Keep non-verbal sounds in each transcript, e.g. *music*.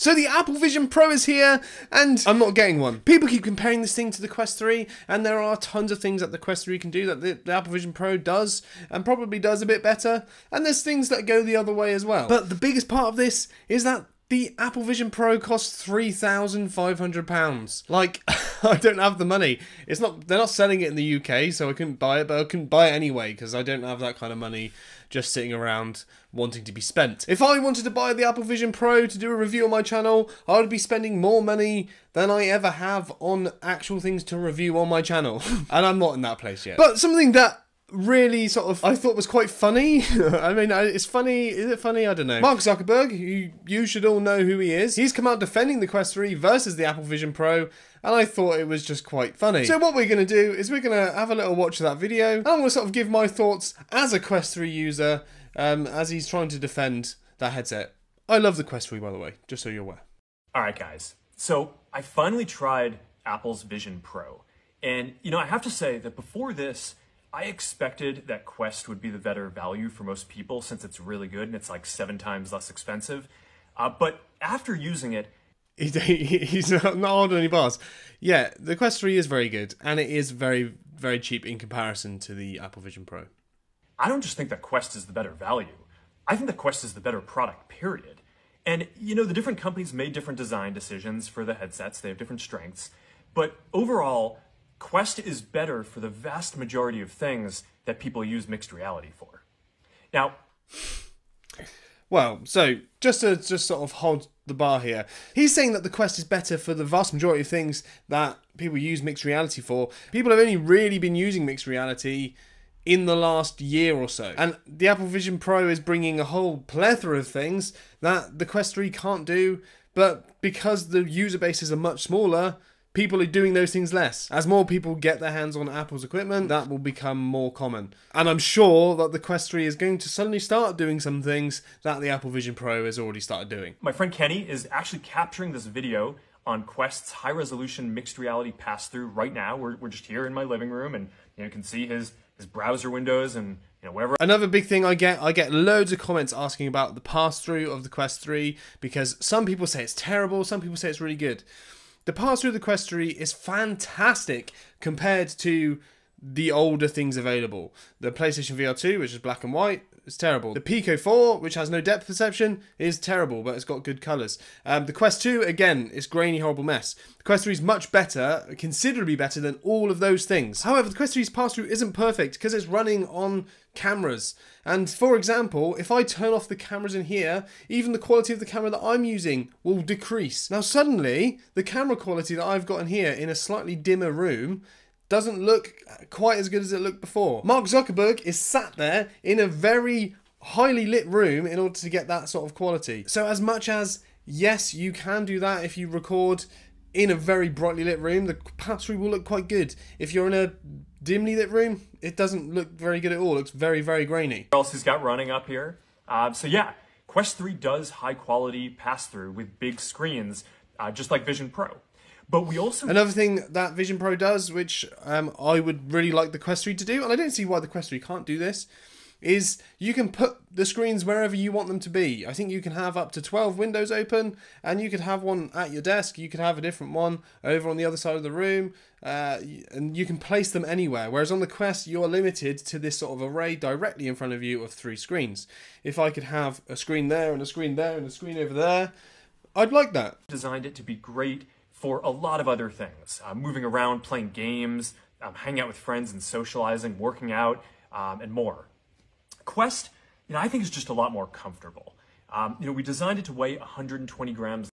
So the Apple Vision Pro is here, and I'm not getting one. People keep comparing this thing to the Quest 3, and there are tons of things that the Quest 3 can do that the, the Apple Vision Pro does, and probably does a bit better, and there's things that go the other way as well. But the biggest part of this is that the Apple Vision Pro costs three thousand five hundred pounds. Like, *laughs* I don't have the money. It's not. They're not selling it in the UK, so I couldn't buy it. But I couldn't buy it anyway because I don't have that kind of money just sitting around wanting to be spent. If I wanted to buy the Apple Vision Pro to do a review on my channel, I would be spending more money than I ever have on actual things to review on my channel, *laughs* and I'm not in that place yet. But something that really sort of I thought was quite funny. *laughs* I mean, it's funny. Is it funny? I don't know. Mark Zuckerberg, you you should all know who he is. He's come out defending the Quest 3 versus the Apple Vision Pro, and I thought it was just quite funny. So what we're going to do is we're going to have a little watch of that video, and I'm going to sort of give my thoughts as a Quest 3 user um, as he's trying to defend that headset. I love the Quest 3, by the way, just so you're aware. All right, guys. So I finally tried Apple's Vision Pro. And, you know, I have to say that before this, I expected that Quest would be the better value for most people since it's really good and it's like seven times less expensive. Uh, but after using it, *laughs* he's not holding any bars. Yeah, the Quest 3 is very good and it is very, very cheap in comparison to the Apple Vision Pro. I don't just think that Quest is the better value. I think that Quest is the better product, period. And, you know, the different companies made different design decisions for the headsets, they have different strengths. But overall, Quest is better for the vast majority of things that people use mixed reality for. Now, well, so just to just sort of hold the bar here, he's saying that the Quest is better for the vast majority of things that people use mixed reality for. People have only really been using mixed reality in the last year or so. And the Apple Vision Pro is bringing a whole plethora of things that the Quest 3 can't do, but because the user bases are much smaller, people are doing those things less. As more people get their hands on Apple's equipment, that will become more common. And I'm sure that the Quest 3 is going to suddenly start doing some things that the Apple Vision Pro has already started doing. My friend Kenny is actually capturing this video on Quest's high resolution mixed reality pass through right now. We're, we're just here in my living room and you, know, you can see his his browser windows and you know whatever. Another big thing I get, I get loads of comments asking about the pass through of the Quest 3 because some people say it's terrible, some people say it's really good. The pass through the Quest 3 is fantastic compared to the older things available. The PlayStation VR 2, which is black and white, is terrible. The Pico 4, which has no depth perception, is terrible, but it's got good colours. Um, the Quest 2, again, is grainy, horrible mess. The Quest 3 is much better, considerably better than all of those things. However, the Quest 3's pass-through isn't perfect because it's running on cameras. And for example, if I turn off the cameras in here, even the quality of the camera that I'm using will decrease. Now suddenly, the camera quality that I've got in here in a slightly dimmer room doesn't look quite as good as it looked before. Mark Zuckerberg is sat there in a very highly lit room in order to get that sort of quality. So as much as, yes, you can do that if you record in a very brightly lit room, the pass-through will look quite good. If you're in a dimly lit room, it doesn't look very good at all. It looks very, very grainy. What else he's got running up here? Uh, so yeah, Quest 3 does high quality pass-through with big screens, uh, just like Vision Pro. But we also another thing that Vision Pro does, which um, I would really like the Quest 3 to do, and I don't see why the Quest 3 can't do this, is you can put the screens wherever you want them to be. I think you can have up to 12 windows open, and you could have one at your desk. You could have a different one over on the other side of the room, uh, and you can place them anywhere. Whereas on the Quest, you're limited to this sort of array directly in front of you of three screens. If I could have a screen there, and a screen there, and a screen over there, I'd like that. Designed it to be great for a lot of other things. Uh, moving around, playing games, um, hanging out with friends and socializing, working out, um, and more. Quest, you know, I think is just a lot more comfortable. Um, you know, we designed it to weigh 120 grams.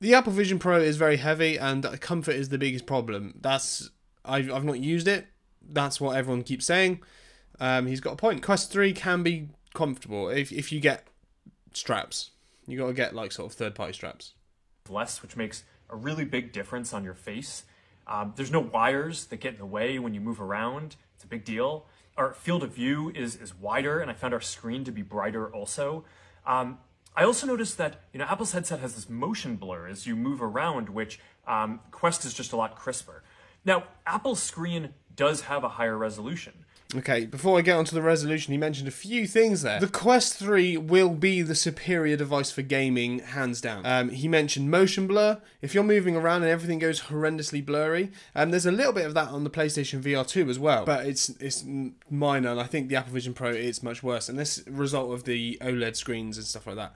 The Apple Vision Pro is very heavy, and comfort is the biggest problem. That's I've, I've not used it. That's what everyone keeps saying. Um, he's got a point. Quest 3 can be comfortable if, if you get straps. You got to get like sort of third party straps. Less, which makes a really big difference on your face. Um, there's no wires that get in the way when you move around. It's a big deal. Our field of view is, is wider, and I found our screen to be brighter also. Um, I also noticed that you know Apple's headset has this motion blur as you move around, which um, Quest is just a lot crisper. Now, Apple's screen does have a higher resolution, Okay, before I get onto the resolution, he mentioned a few things there. The Quest 3 will be the superior device for gaming, hands down. Um, he mentioned motion blur. If you're moving around and everything goes horrendously blurry, um, there's a little bit of that on the PlayStation VR 2 as well, but it's it's minor, and I think the Apple Vision Pro is much worse. And this result of the OLED screens and stuff like that.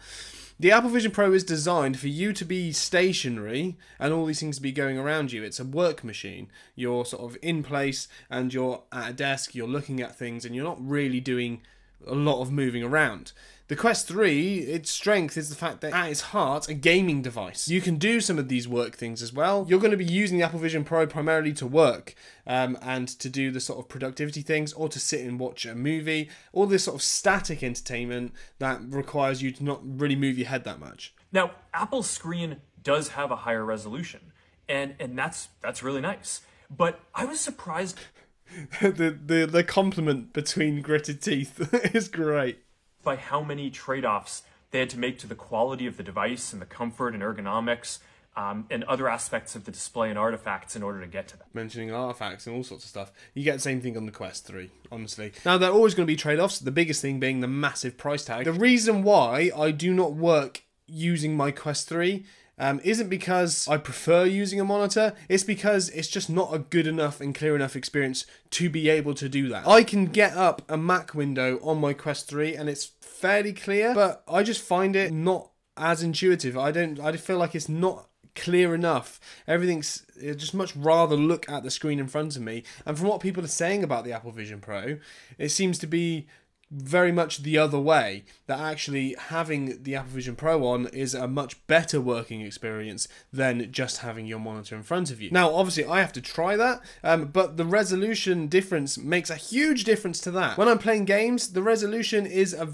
The Apple Vision Pro is designed for you to be stationary and all these things to be going around you. It's a work machine. You're sort of in place and you're at a desk, you're looking at things, and you're not really doing a lot of moving around. The Quest 3, its strength is the fact that at its heart, a gaming device. You can do some of these work things as well. You're going to be using the Apple Vision Pro primarily to work um, and to do the sort of productivity things or to sit and watch a movie, all this sort of static entertainment that requires you to not really move your head that much. Now, Apple's screen does have a higher resolution, and, and that's that's really nice. But I was surprised *laughs* the, the the compliment between gritted teeth *laughs* is great by how many trade offs they had to make to the quality of the device and the comfort and ergonomics um, and other aspects of the display and artifacts in order to get to that. Mentioning artifacts and all sorts of stuff. You get the same thing on the Quest 3, honestly. Now, there are always going to be trade offs, the biggest thing being the massive price tag. The reason why I do not work using my Quest 3 um, isn't because I prefer using a monitor, it's because it's just not a good enough and clear enough experience to be able to do that. I can get up a Mac window on my Quest 3 and it's fairly clear, but I just find it not as intuitive. I don't I feel like it's not clear enough. Everything's I just much rather look at the screen in front of me. And from what people are saying about the Apple Vision Pro, it seems to be very much the other way that actually having the Apple Vision Pro on is a much better working experience than just having your monitor in front of you. Now, obviously, I have to try that, um, but the resolution difference makes a huge difference to that. When I'm playing games, the resolution is a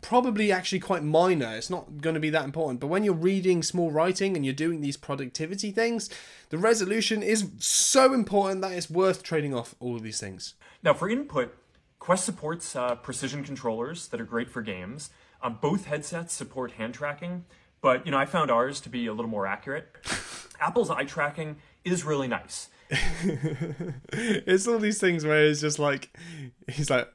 probably actually quite minor. It's not going to be that important. But when you're reading small writing and you're doing these productivity things, the resolution is so important that it's worth trading off all of these things. Now, for input, Quest supports uh, precision controllers that are great for games. Um, both headsets support hand tracking, but you know I found ours to be a little more accurate. *laughs* Apple's eye tracking is really nice. *laughs* it's all these things where it's just like he's like,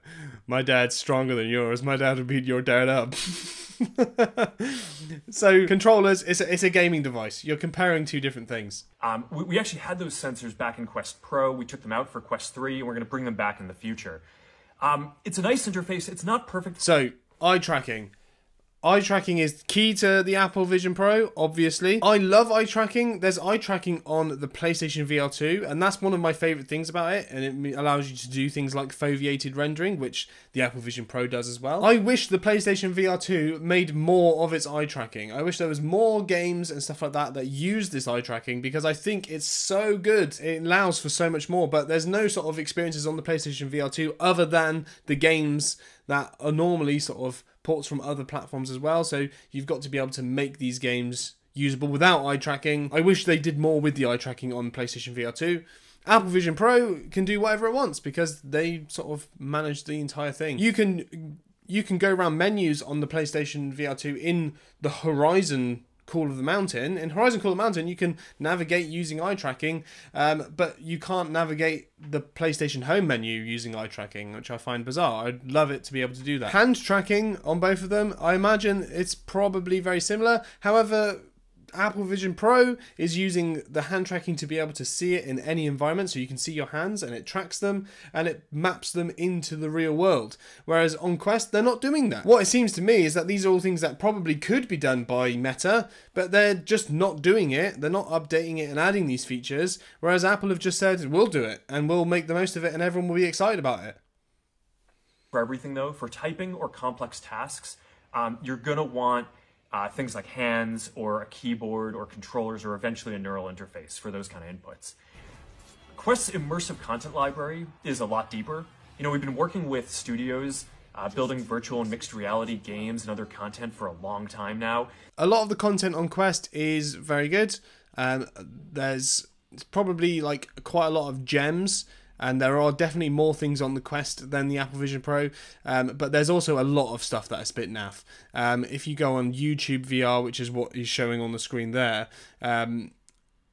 my dad's stronger than yours. My dad would beat your dad up. *laughs* so controllers, it's a, it's a gaming device. You're comparing two different things. Um, we, we actually had those sensors back in Quest Pro. We took them out for Quest 3, and we're going to bring them back in the future. Um, it's a nice interface. It's not perfect. So, eye tracking. Eye tracking is key to the Apple Vision Pro, obviously. I love eye tracking. There's eye tracking on the PlayStation VR 2, and that's one of my favorite things about it. And it allows you to do things like foveated rendering, which the Apple Vision Pro does as well. I wish the PlayStation VR 2 made more of its eye tracking. I wish there was more games and stuff like that that use this eye tracking because I think it's so good. It allows for so much more, but there's no sort of experiences on the PlayStation VR 2 other than the games that are normally sort of ports from other platforms as well. So you've got to be able to make these games usable without eye tracking. I wish they did more with the eye tracking on PlayStation VR 2. Apple Vision Pro can do whatever it wants because they sort of manage the entire thing. You can you can go around menus on the PlayStation VR 2 in the Horizon Call of the Mountain. In Horizon Call of the Mountain, you can navigate using eye tracking, um, but you can't navigate the PlayStation Home menu using eye tracking, which I find bizarre. I'd love it to be able to do that. Hand tracking on both of them, I imagine it's probably very similar. However, Apple Vision Pro is using the hand tracking to be able to see it in any environment, so you can see your hands and it tracks them and it maps them into the real world. Whereas on Quest, they're not doing that. What it seems to me is that these are all things that probably could be done by Meta, but they're just not doing it. They're not updating it and adding these features. Whereas Apple have just said, we'll do it and we'll make the most of it and everyone will be excited about it. For everything, though, for typing or complex tasks, um, you're going to want uh, things like hands or a keyboard or controllers or eventually a neural interface for those kind of inputs. Quest's immersive content library is a lot deeper. You know, we've been working with studios uh, building virtual and mixed reality games and other content for a long time now. A lot of the content on Quest is very good. Um, there's probably like quite a lot of gems and there are definitely more things on the Quest than the Apple Vision Pro, um, but there's also a lot of stuff that is bit naff. Um, if you go on YouTube VR, which is what is showing on the screen there, um,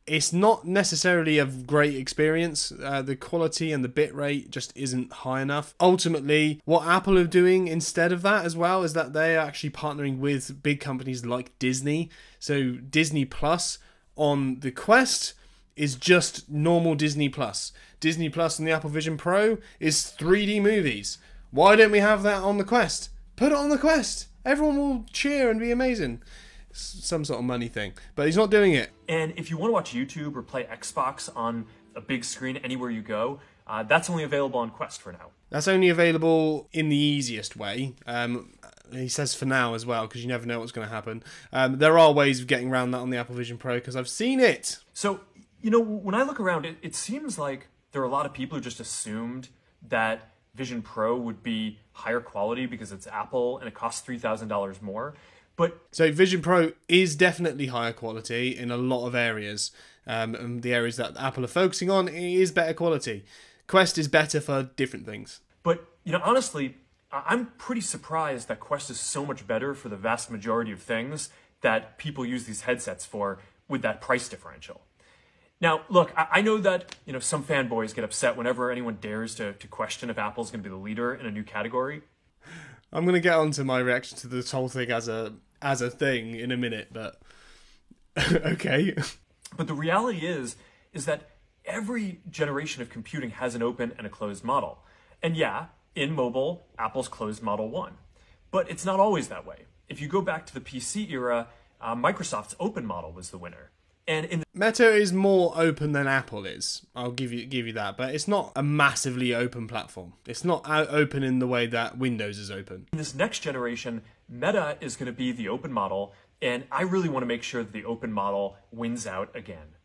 it's not necessarily a great experience. Uh, the quality and the bit rate just isn't high enough. Ultimately, what Apple are doing instead of that as well is that they're actually partnering with big companies like Disney. So Disney Plus on the Quest is just normal Disney Plus. Disney Plus and the Apple Vision Pro is 3D movies. Why don't we have that on the Quest? Put it on the Quest. Everyone will cheer and be amazing some sort of money thing. But he's not doing it. And if you want to watch YouTube or play Xbox on a big screen anywhere you go, uh, that's only available on Quest for now. That's only available in the easiest way. Um, he says for now as well, because you never know what's going to happen. Um, there are ways of getting around that on the Apple Vision Pro because I've seen it. So, you know, when I look around, it, it seems like there are a lot of people who just assumed that Vision Pro would be higher quality because it's Apple and it costs $3,000 more. But so Vision Pro is definitely higher quality in a lot of areas. Um, and the areas that Apple are focusing on is better quality. Quest is better for different things. But you know, honestly, I'm pretty surprised that Quest is so much better for the vast majority of things that people use these headsets for with that price differential. Now, look, I know that you know some fanboys get upset whenever anyone dares to, to question if Apple's going to be the leader in a new category. I'm gonna get onto my reaction to this whole thing as a as a thing in a minute, but *laughs* okay. But the reality is is that every generation of computing has an open and a closed model. And yeah, in mobile, Apple's closed model won. But it's not always that way. If you go back to the PC era, uh, Microsoft's open model was the winner. And in Meta is more open than Apple is. I'll give you give you that, but it's not a massively open platform. It's not open in the way that Windows is open. In this next generation, Meta is going to be the open model, and I really want to make sure that the open model wins out again.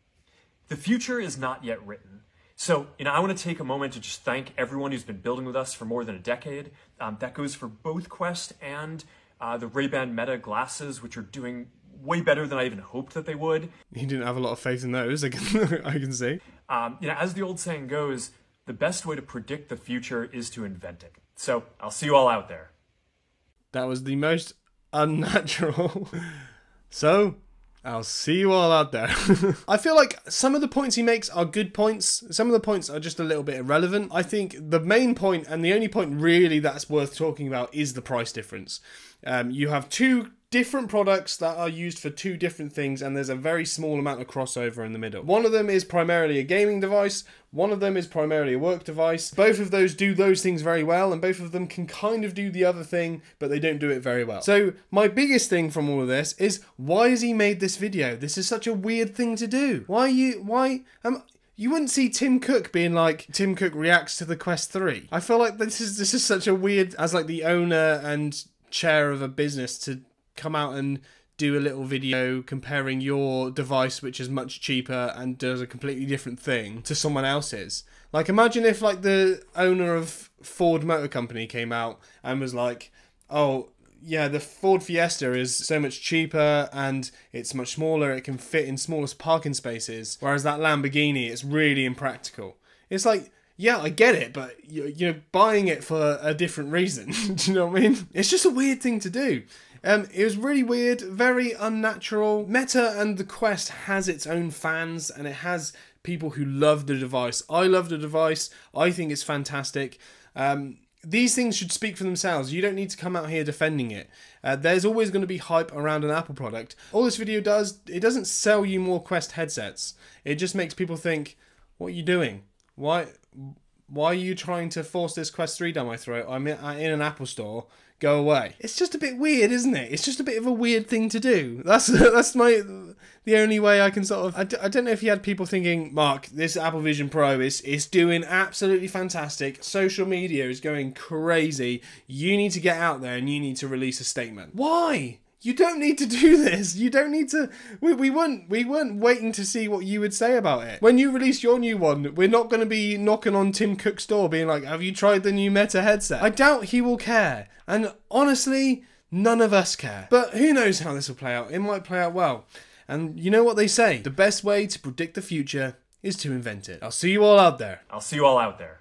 The future is not yet written. So, you know, I want to take a moment to just thank everyone who's been building with us for more than a decade. Um, that goes for both Quest and uh, the Ray-Ban Meta glasses, which are doing way better than I even hoped that they would. He didn't have a lot of faith in those, I can, *laughs* I can see. Um, you know, as the old saying goes, the best way to predict the future is to invent it. So I'll see you all out there. That was the most unnatural. *laughs* so, I'll see you all out there. *laughs* I feel like some of the points he makes are good points. Some of the points are just a little bit irrelevant. I think the main point and the only point really that's worth talking about is the price difference. Um, you have two different products that are used for two different things and there's a very small amount of crossover in the middle. One of them is primarily a gaming device, one of them is primarily a work device. Both of those do those things very well and both of them can kind of do the other thing but they don't do it very well. So my biggest thing from all of this is why has he made this video? This is such a weird thing to do. Why you why um you wouldn't see Tim Cook being like Tim Cook reacts to the Quest 3. I feel like this is this is such a weird as like the owner and chair of a business to come out and do a little video comparing your device which is much cheaper and does a completely different thing to someone else's like imagine if like the owner of ford motor company came out and was like oh yeah the ford fiesta is so much cheaper and it's much smaller it can fit in smallest parking spaces whereas that lamborghini it's really impractical it's like yeah, I get it, but you're, you're buying it for a different reason. *laughs* do you know what I mean? It's just a weird thing to do. Um, it was really weird, very unnatural. Meta and the Quest has its own fans and it has people who love the device. I love the device. I think it's fantastic. Um, these things should speak for themselves. You don't need to come out here defending it. Uh, there's always going to be hype around an Apple product. All this video does, it doesn't sell you more Quest headsets. It just makes people think, what are you doing? Why, why are you trying to force this Quest 3 down my throat? I'm in, in an Apple store go away. It's just a bit weird, isn't it? It's just a bit of a weird thing to do. *laughs* That's that's my the only way I can sort of. I d- I don't know if you had people thinking, Mark, this Apple Vision Pro is is doing absolutely fantastic. Social media is going crazy. You need to get out there and you need to release a statement. Why? You don't need to do this. You don't need to. We, we weren't we weren't waiting to see what you would say about it. When you release your new one, we're not going to be knocking on Tim Cook's door, being like, "Have you tried the new Meta headset?" I doubt he will care. And honestly, none of us care. But who knows how this will play out? It might play out well. And you know what they say: the best way to predict the future is to invent it. I'll see you all out there. I'll see you all out there.